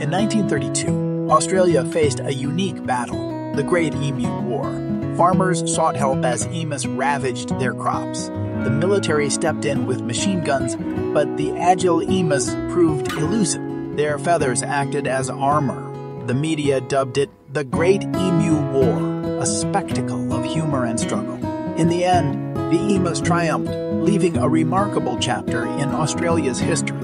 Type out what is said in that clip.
In 1932, Australia faced a unique battle, the Great Emu War. Farmers sought help as emus ravaged their crops. The military stepped in with machine guns, but the agile emus proved elusive. Their feathers acted as armor. The media dubbed it the Great Emu War, a spectacle of humor and struggle. In the end, the emus triumphed, leaving a remarkable chapter in Australia's history.